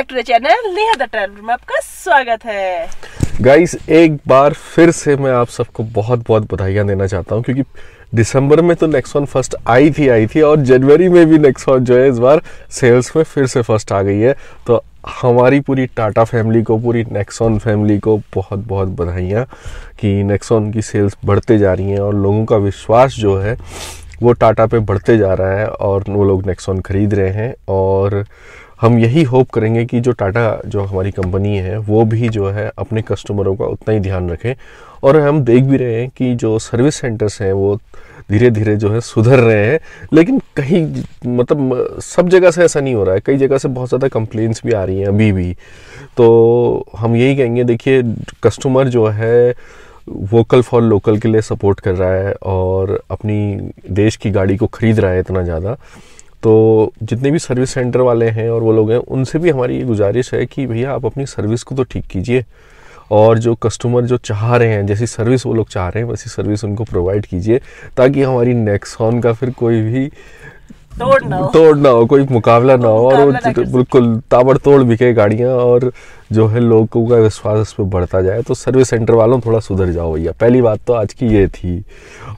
Back to the channel Neha the traveller में आपका स्वागत है। गाइस एक बार फिर से मैं आप सबको बहुत बहुत बधाइयाँ देना चाहता हूँ, क्योंकि दिसंबर में तो नेक्सॉन फ़र्स्ट आई थी आई थी, और जनवरी में भी नेक्सॉन जो है इस बार सेल्स में फिर से फ़र्स्ट आ गई है। तो हमारी पूरी टाटा फैमिली को, पूरी नेक्सॉन फैमिली को बहुत बहुत बधाइयाँ कि नेक्सॉन की सेल्स बढ़ते जा रही हैं, और लोगों का विश्वास जो है, वो टाटा पे बढ़ते जा रहा है, और वो लोग नेक्सॉन खरीद रहे हैं, और हम यही होप करेंगे कि जो टाटा जो हमारी कंपनी है, वो भी जो है अपने कस्टमरों का उतना ही ध्यान रखें। और हम देख भी रहे हैं कि जो सर्विस सेंटर्स हैं, वो धीरे धीरे जो है सुधर रहे हैं। लेकिन कहीं मतलब सब जगह से ऐसा नहीं हो रहा है। कई जगह से बहुत ज़्यादा कंप्लेंट्स भी आ रही हैं अभी भी। तो हम यही कहेंगे, देखिए कस्टमर जो है वोकल फॉर लोकल के लिए सपोर्ट कर रहा है और अपनी देश की गाड़ी को ख़रीद रहा है इतना ज़्यादा। तो जितने भी सर्विस सेंटर वाले हैं और वो लोग हैं, उनसे भी हमारी ये गुजारिश है कि भैया आप अपनी सर्विस को तो ठीक कीजिए और जो कस्टमर जो चाह रहे हैं, जैसी सर्विस वो लोग चाह रहे हैं, वैसी सर्विस उनको प्रोवाइड कीजिए, ताकि हमारी नेक्सॉन का फिर कोई भी तोड़ ना हो। तोड़ ना हो कोई मुकाबला ना हो और बिल्कुल ताबड़तोड़ बिके गाड़ियाँ और जो है लोगों का विश्वास उस पर बढ़ता जाए तो सर्विस सेंटर वालों थोड़ा सुधर जाओ भैया। पहली बात तो आज की ये थी।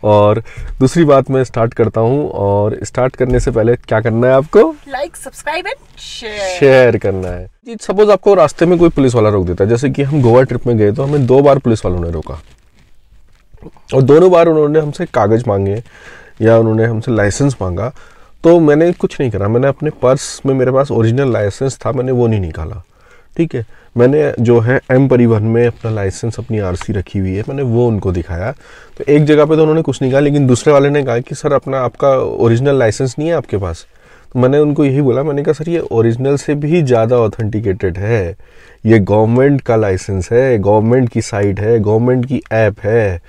और दूसरी बात मैं स्टार्ट करता हूँ और स्टार्ट करने से पहले क्या करना है आपको? Like subscribe and share share करना है। जी सपोज़ आपको रास्ते में कोई पुलिस वाला रोक देता है जैसे कि हम गोवा ट्रिप में गए तो हमें दो बार पुलिस वालों ने रोका। और दोनों बार उन्होंने हमसे कागज़ मांगे या उन्होंने हमसे लाइसेंस मांगा तो मैंने कुछ नहीं करा। मैंने अपने पर्स में मेरे पास ओरिजिनल लाइसेंस था, मैंने वो नहीं निकाला। ठीक है? मैंने जो है एम परिवहन में अपना लाइसेंस अपनी आरसी रखी हुई है, मैंने वो उनको दिखाया। तो एक जगह पे तो उन्होंने कुछ नहीं कहा, लेकिन दूसरे वाले ने कहा कि, सर, अपना आपका ओरिजिनल लाइसेंस नहीं है आपके पास? तो मैंने उनको यही बोला, मैंने कहा, सर, ये ओरिजिनल से भी ज़्यादा ऑथेंटिकेटेड है। ये गवर्नमेंट का लाइसेंस है गवर्नमेंट की साइट है गवर्नमेंट की ऐप है।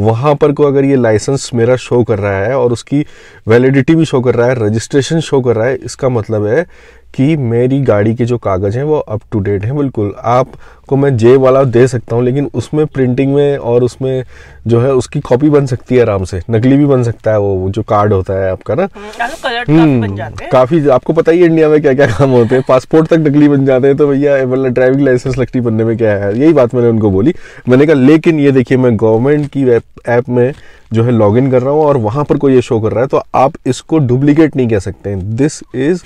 वहाँ पर को अगर ये लाइसेंस मेरा शो कर रहा है और उसकी वैलिडिटी भी शो कर रहा है रजिस्ट्रेशन शो कर रहा है इसका मतलब है कि मेरी गाड़ी के जो कागज़ हैं वो अप टू डेट हैं बिल्कुल। आपको मैं जे वाला दे सकता हूँ लेकिन उसमें प्रिंटिंग में और उसमें जो है उसकी कॉपी बन सकती है आराम से। नकली भी बन सकता है वो जो कार्ड होता है आपका ना। काफ़ी हैं। काफ़ी आपको पता ही है इंडिया में क्या क्या काम होते हैं। पासपोर्ट तक नकली बन जाते हैं तो भैया मतलब ड्राइविंग लाइसेंस नकली बनने में क्या है? यही बात मैंने उनको बोली। मैंने कहा लेकिन ये देखिए मैं गवर्नमेंट की ऐप में जो है लॉगिन कर रहा हूँ और वहाँ पर कोई ये शो कर रहा है तो आप इसको डुप्लीकेट नहीं कह सकते दिस इज़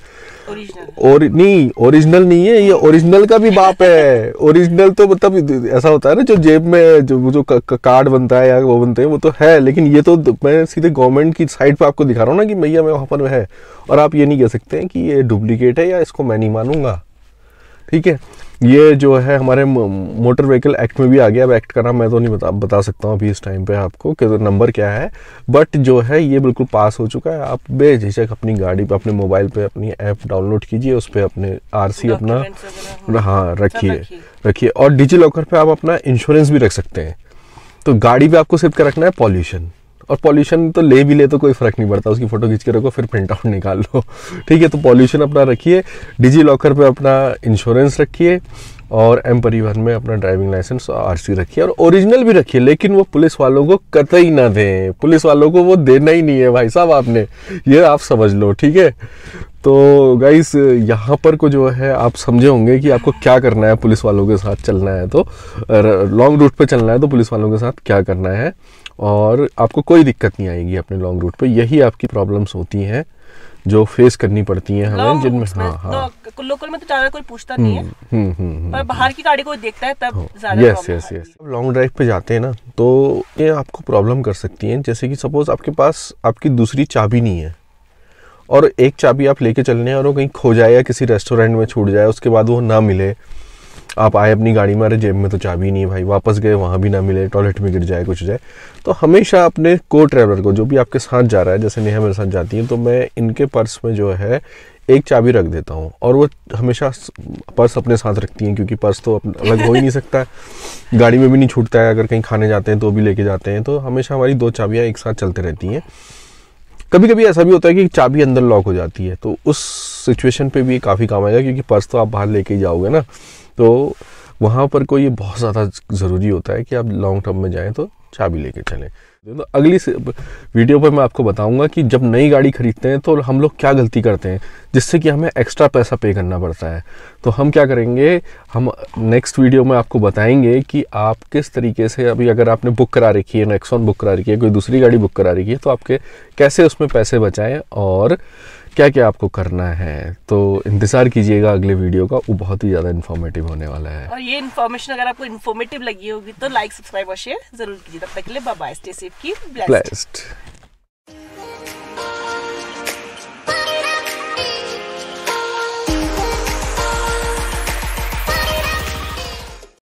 और नहीं ओरिजिनल नहीं है ये ओरिजिनल का भी बाप है। ओरिजिनल तो मतलब ऐसा होता है ना जो जेब में जो जो कार्ड बनता है या वो बनते हैं वो तो है लेकिन ये तो मैं सीधे गवर्नमेंट की साइट पे आपको दिखा रहा हूँ ना कि भैया मैं वहाँ पर है। और आप ये नहीं कह सकते हैं कि ये डुप्लीकेट है या इसको मैं नहीं मानूँगा। ठीक है? ये जो है हमारे मोटर व्हीकल एक्ट में भी आ गया अब एक्ट का नाम मैं तो नहीं बता बता सकता हूँ अभी इस टाइम पे आपको कि तो नंबर क्या है। बट जो है ये बिल्कुल पास हो चुका है। आप बेझिझक अपनी गाड़ी पे अपने मोबाइल पे अपनी ऐप डाउनलोड कीजिए उस पर अपने आरसी अपना Documents हाँ। रखिए रखिए। और डिजी लॉकर पर आप अपना इंश्योरेंस भी रख सकते हैं। तो गाड़ी पे आपको सिर्फ़ क्या रखना है पॉल्यूशन और पॉल्यूशन तो ले भी ले तो कोई फ़र्क नहीं पड़ता, उसकी फ़ोटो खींच के रखो, फिर प्रिंट आउट निकाल। लो ठीक है तो पॉल्यूशन अपना रखिए डिजी लॉकर पे अपना इंश्योरेंस रखिए, और एम परिवहन में अपना ड्राइविंग लाइसेंस और आरसी रखिए, और ओरिजिनल भी रखिए, लेकिन वो पुलिस वालों को कतई ना दें। पुलिस वालों को वो देना ही नहीं है, भाई साहब, आपने। ये आप समझ लो, ठीक है? तो गाइस यहाँ पर को जो है, आप समझे होंगे कि आपको क्या करना है, पुलिस वालों के साथ चलना है तो लॉन्ग रूट पे चलना है तो पुलिस वालों के साथ क्या करना है। और आपको कोई दिक्कत नहीं आएगी अपने लॉन्ग रूट पे। यही आपकी प्रॉब्लम्स होती हैं जो फेस करनी पड़ती हैं हमें जिनमें हाँ हाँ। लोकल में तो ज़्यादा कोई पूछता नहीं है। हम्म हम्म पर बाहर की गाड़ी को देखता है तब ज़्यादा yes yes yes long drive पे जाते हैं ना तो ये आपको प्रॉब्लम कर सकती हैं। जैसे कि सपोज़ आपके पास आपकी दूसरी चाबी नहीं है और एक चाबी आप लेके चलने और वो कहीं खो जाए या किसी रेस्टोरेंट में छूट जाए उसके बाद वो ना मिले आप आए अपनी गाड़ी में, अरे जेब में तो चाबी नहीं है भाई, वापस गए, वहाँ भी ना मिले, टॉयलेट में गिर जाए, कुछ जाए। तो हमेशा अपने को ट्रैवलर को, जो भी आपके साथ जा रहा है, जैसे नेहा मेरे साथ जाती है तो मैं इनके पर्स में जो है, एक चाबी रख देता हूँ, और वो हमेशा पर्स अपने साथ रखती हैं, क्योंकि पर्स तो अलग हो ही नहीं सकता है। गाड़ी में भी नहीं छूटता है, अगर कहीं खाने जाते हैं तो भी लेके जाते हैं तो हमेशा हमारी दो चाबियाँ एक साथ चलते रहती हैं। कभी कभी ऐसा भी होता है कि चाबी अंदर लॉक हो जाती है तो उस सिचुएशन पे भी काफ़ी काम आएगा, क्योंकि पर्स तो आप बाहर लेके ही जाओगे ना। तो वहाँ पर को ये बहुत ज़्यादा ज़रूरी होता है कि आप लॉन्ग टर्म में जाएँ तो चाबी लेके चलें। तो अगली वीडियो पर मैं आपको बताऊँगा कि जब नई गाड़ी खरीदते हैं तो हम लोग क्या गलती करते हैं, जिससे कि हमें एक्स्ट्रा पैसा पे करना पड़ता है। तो हम क्या करेंगे, हम नेक्स्ट वीडियो में आपको बताएँगे कि आप किस तरीके से अभी अगर आपने बुक करा रखी है नेक्सॉन बुक करा रखी है, कोई दूसरी गाड़ी बुक करा रखी है तो आपके कैसे उसमें पैसे बचाएँ और क्या क्या आपको करना है तो इंतज़ार कीजिएगा अगले वीडियो का वो बहुत ही ज़्यादा इन्फॉर्मेटिव होने वाला है। और ये इन्फॉर्मेशन अगर आपको इन्फॉर्मेटिव लगी होगी तो लाइक सब्सक्राइब और शेयर ज़रूर कीजिए तब तक के लिए बाय बाय स्टे सेफ़ की ब्लेस्ड